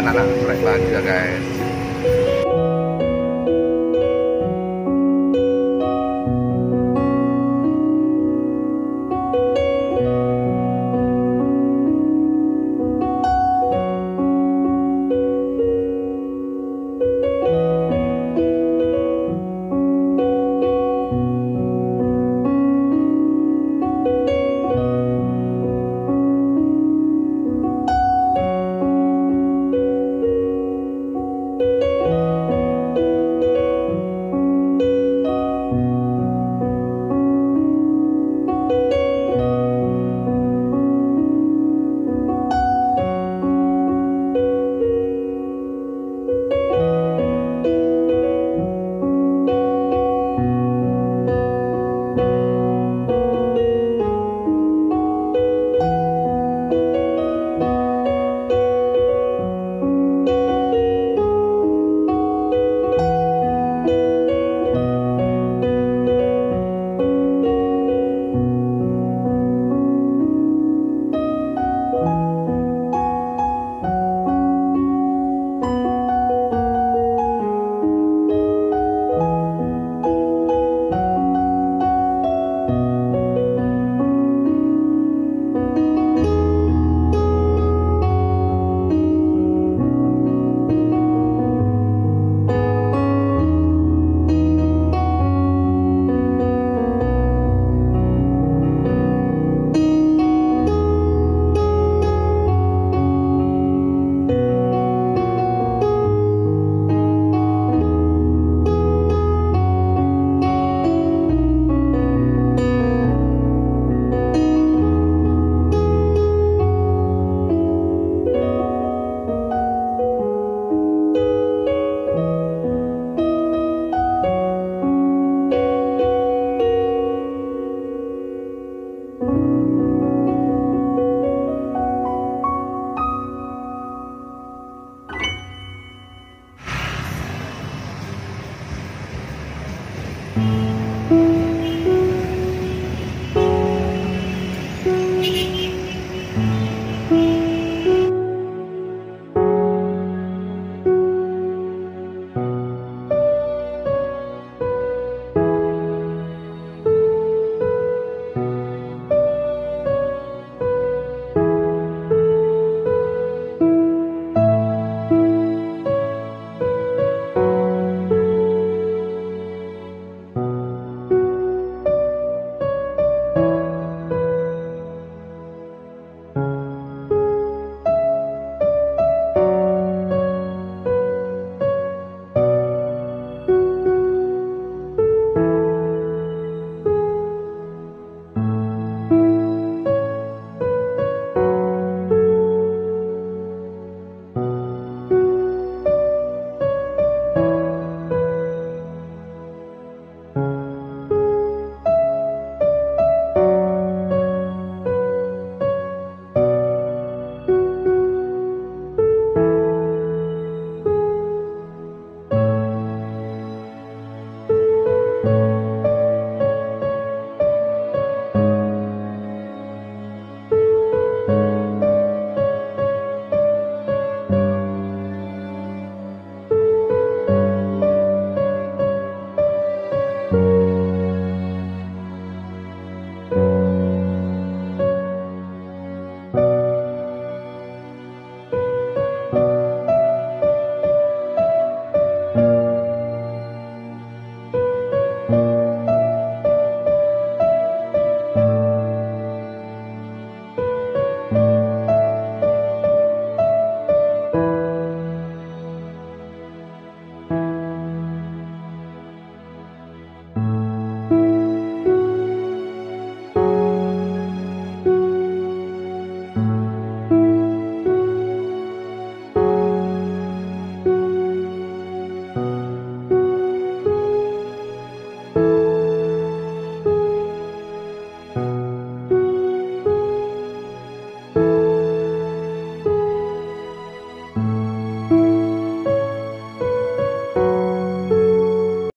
anak-anak mereka ya, juga guys.